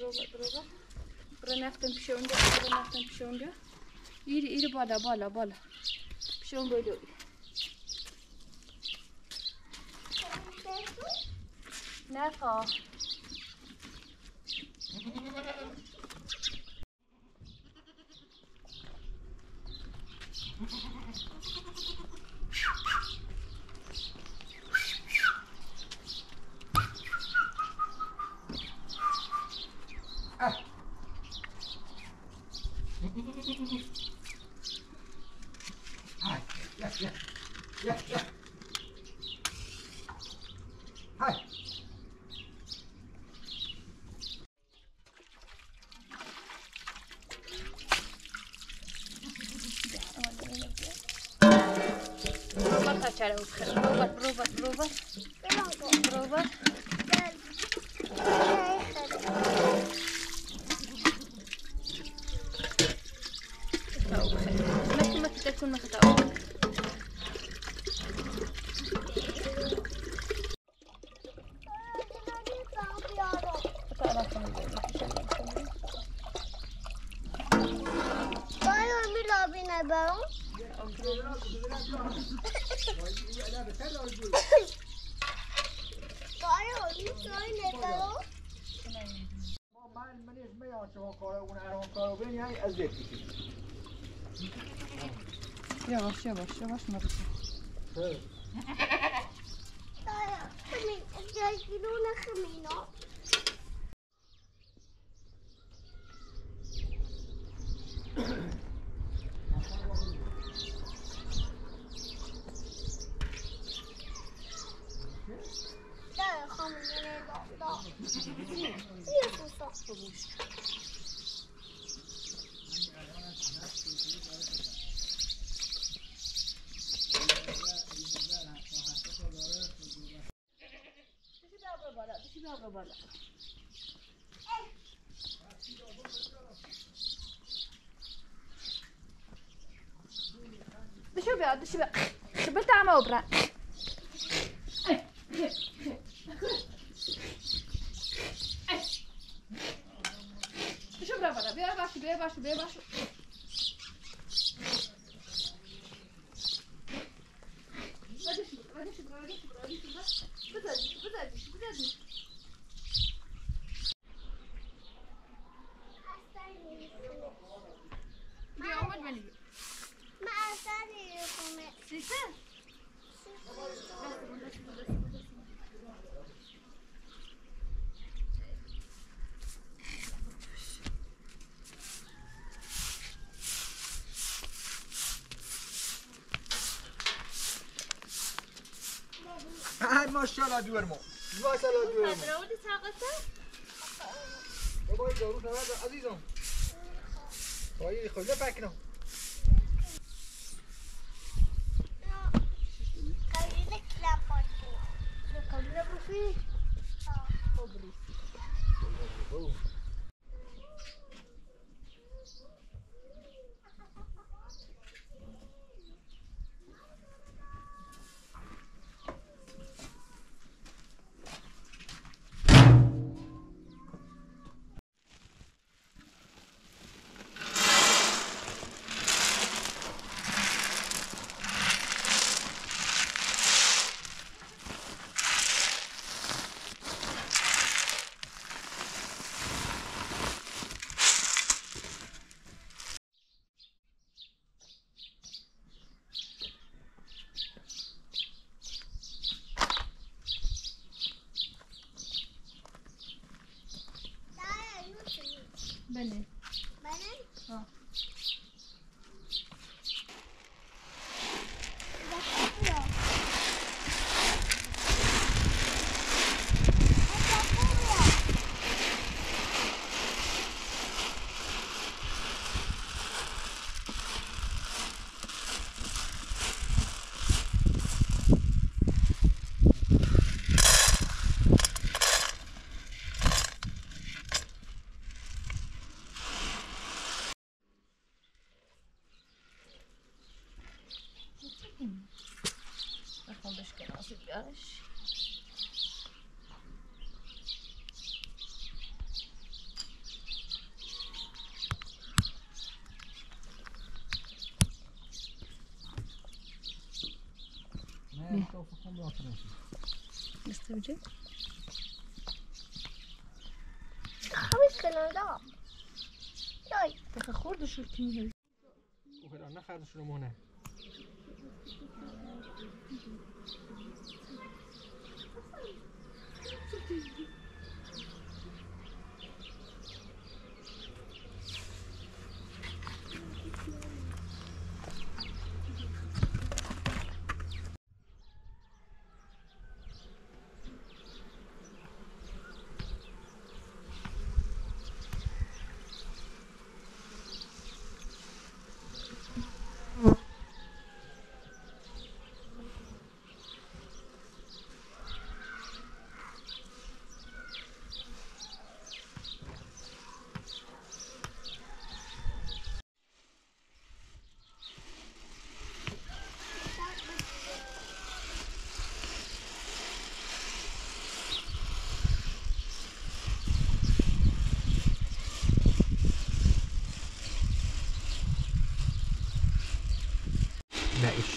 Droga, droga. Branaftan pişiyorum diyor. Branaftan pişiyorum diyor. İri iri bala bala bala. Pişiyorum böyle oluyor. Şey ne yapalım? चढ़ो ऊपर ऊपर ऊपर ऊपर Ще ваш, ще ваш Марсі. Я йду на хаміно. trabalhar. Deixa eu ver, deixa eu ver. Bota a mão pra. Deixa eu ver, bora. Vem abaixo, vem abaixo, vem abaixo. ماشاءالله دور ما. ماشاءالله دور ما. Hadraudi saqata? بابا عزیزم. Den. استوجب خمس کنادا یای دقیقه خورده شو کنی Och hur andra färger skulle de ha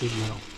big metal.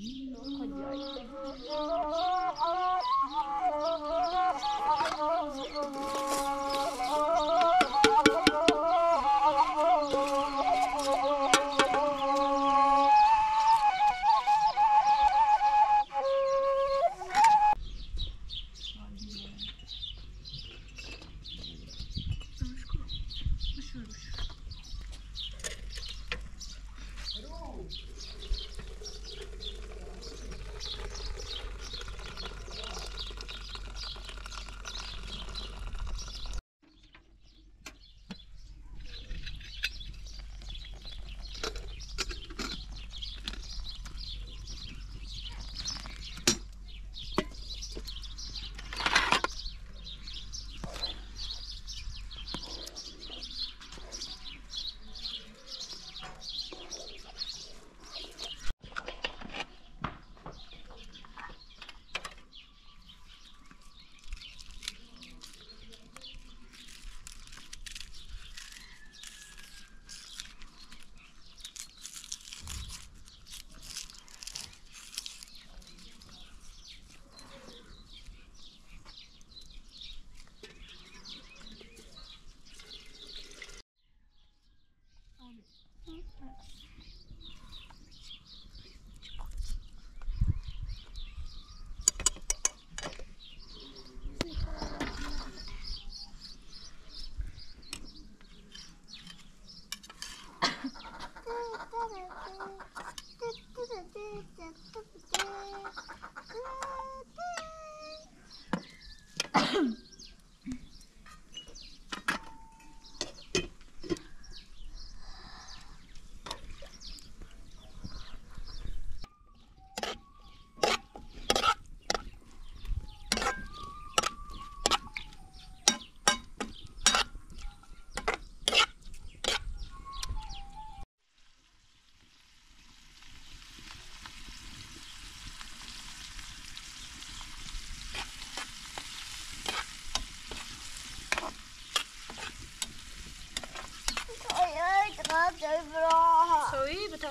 こんにちは。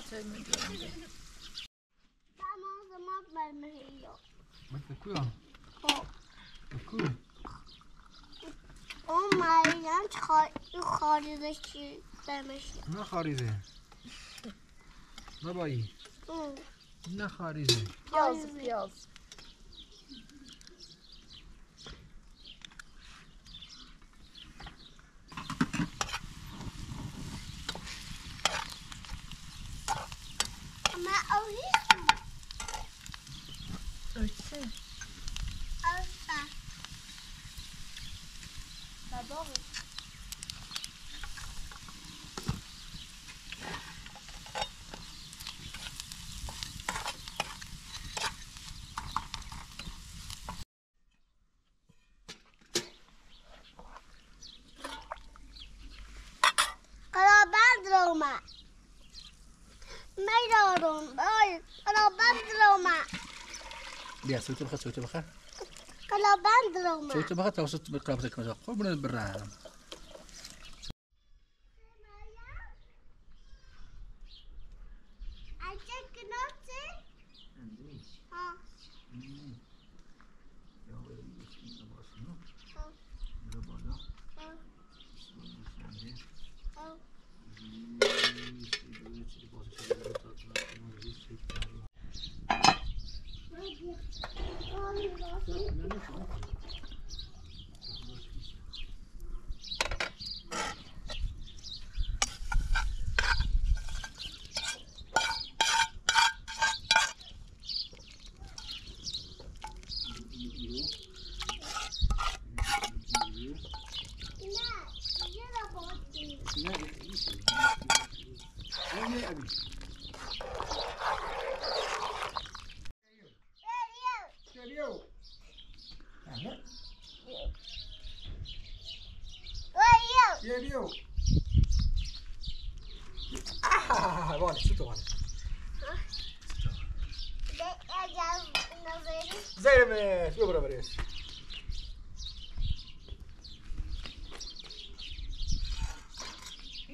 Sevmediğim Ben o zaman ben yiyorum. Bak kokuyor. Kok. Kokuyor. O mayan yukarıdaki demiş. Ne harize? Ne bayi? Ne harize? Piyaz, piyaz. Oh, yeah. میدارم. بای قرابان دروما بیا سویتو بخیر سویتو بخیر قرابان دروما سویتو بخیر توسط بقرابتك مجا خب من برا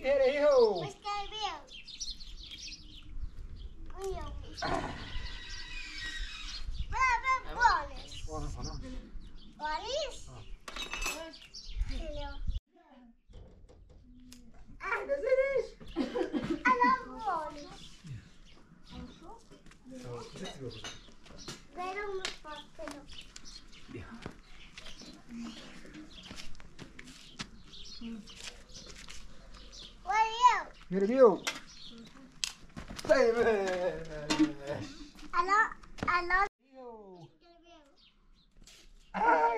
Get a hole.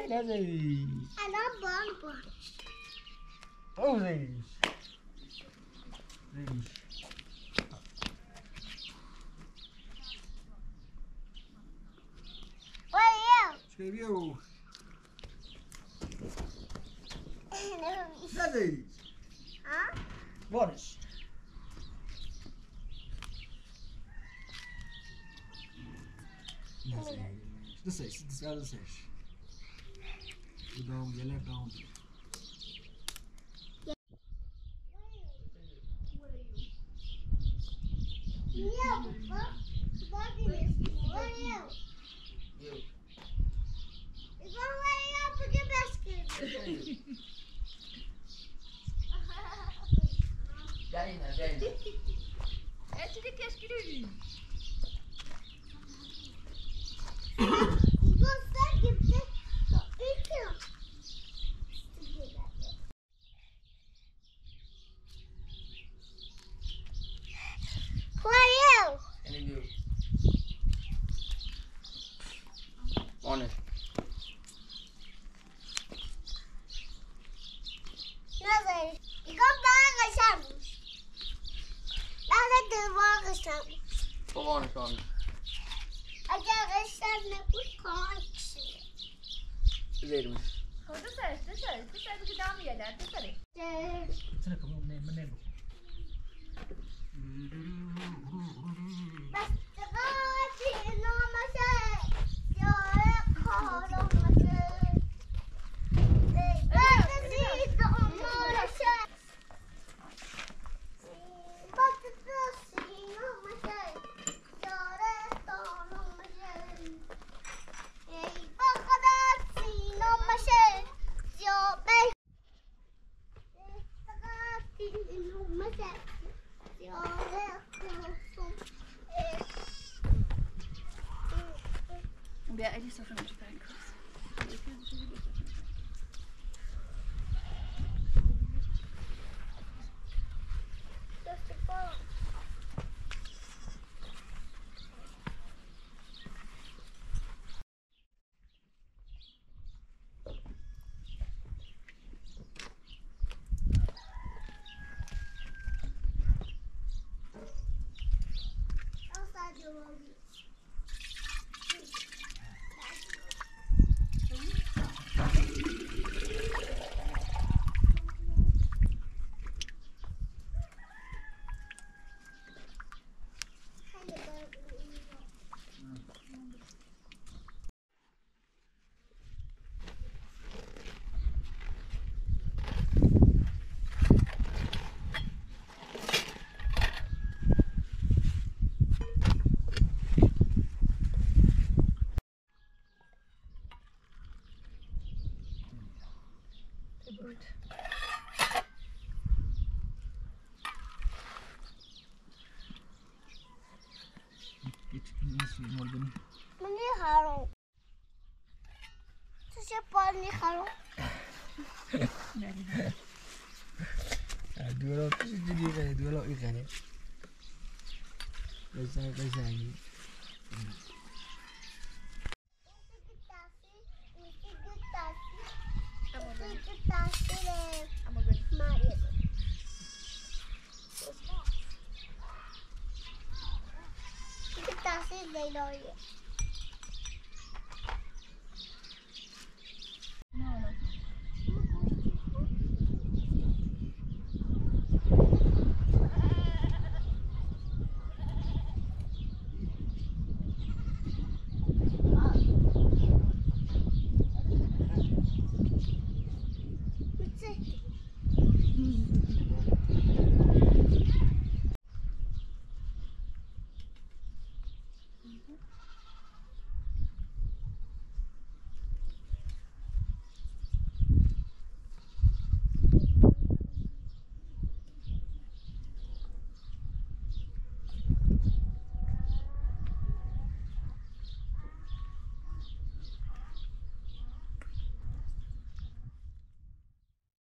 Né, I love na bola, pô. Ô, Deise. Deise. Oi, eu. you? viu? Huh? Né, Deise? Hã? Boris. Não sei. Não. brown, yellow brown. Yeah, but, but it's for you. You. It's É de que é. Honest. At jeg siya na kukansi. Zeynep. Kodu ses, de ses. De ses bir daha mı yeler? De ses. Sen kom op, nee, meneer. Biar Elisa pun nak cakap gut. Мне хорошо. Ты же парни хорошо. Dua ratus jadi kayak dua lok ikan ya. Biasa biasa lagi. Cái.